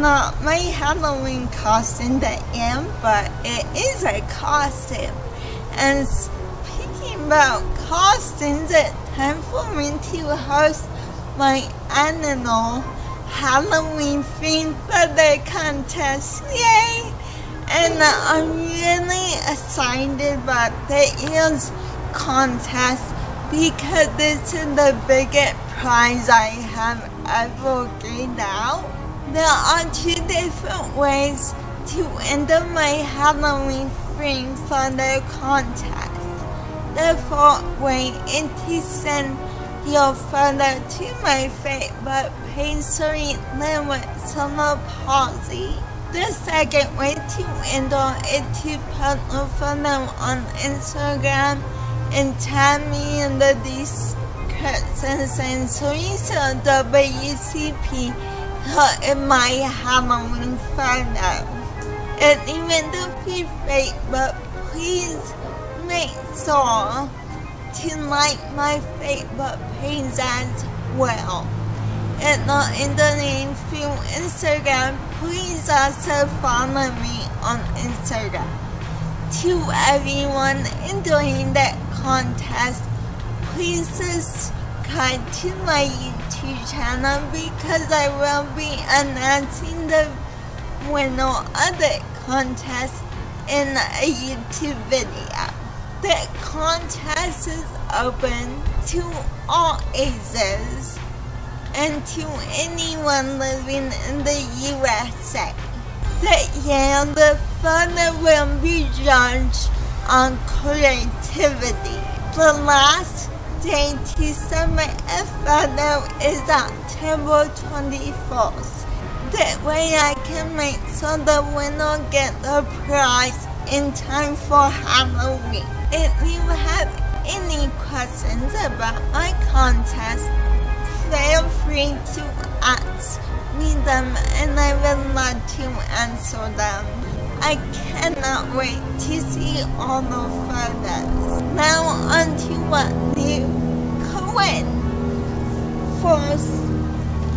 not my Halloween costume that I am, but it is a costume. And speaking about costumes, it's time for me to host my annual Halloween themed photo contest. Yay! And I'm really excited about this contest because this is the biggest prize I have ever gained out. There are two different ways to enter my Halloween themed photo contest. The first way is to send your photo to my page so it limits on the second way to enter is to post a photo on Instagram and tag me in the description saying Charisse LWCP in my Halloween photo. And even you fake, but please make sure to like my Facebook page as well. And not in the name through Instagram, please also follow me on Instagram. To everyone enjoying that contest, please subscribe to my YouTube channel because I will be announcing the winner of the contest in a YouTube video. The contest is open to all ages and to anyone living in the USA. The year the photo will be judged on creativity. The last day to submit a photo is October 21st. That way I can make sure the winner get the prize in time for Halloween. If you have any questions about my contest, feel free to ask me them and I will love to answer them. I cannot wait to see all the photos. Now what new Cohen. First,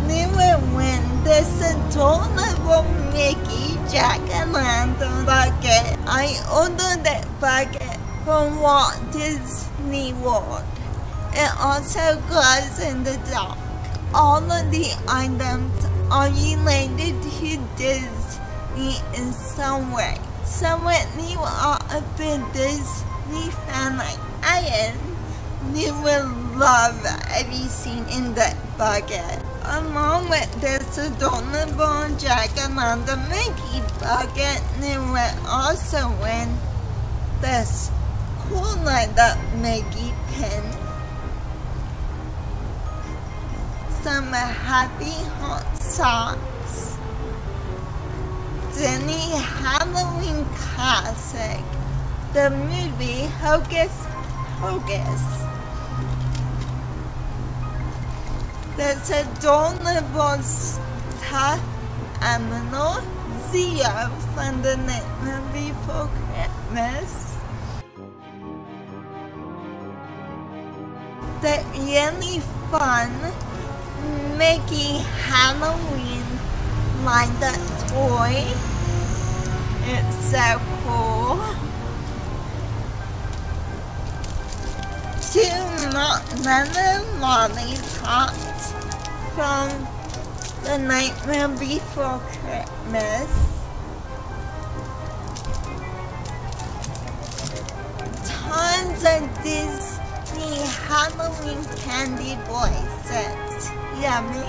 they will win this adorable Mickey Jack and Lantern bucket. I ordered that bucket from Walt Disney World. It also glows in the dark. All of the items are related to Disney in some way. So when you are a big Disney fan like I am, you will love every scene in that bucket. Along with this adorable Jack and the Mickey bucket, you will also win this cool light up Mickey pin. Some happy hot socks. Disney Halloween classic. The movie Hocus Pocus. There's a adorable stuffed animal Zero from the Nightmare Before Christmas. The really fun Mickey Halloween lined up toy. It's so cool. Two not lemon lollipops from The Nightmare Before Christmas. Tons of Disney Halloween candy boys. Yummy.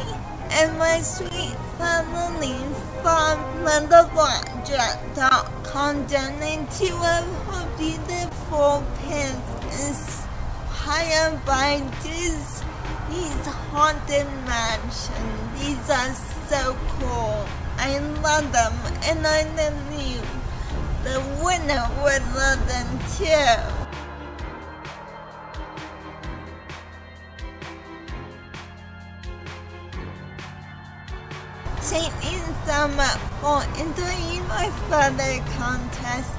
And my sweet family from LittleBlackjack.com donated of her beautiful pins inspired by Disney's Haunted mansions, These are so cool. I love them and I knew the winner would love them too. Thank you so much for entering my photo contest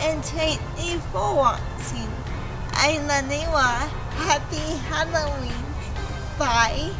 and thank you for watching. I love you all. Happy Halloween. Bye.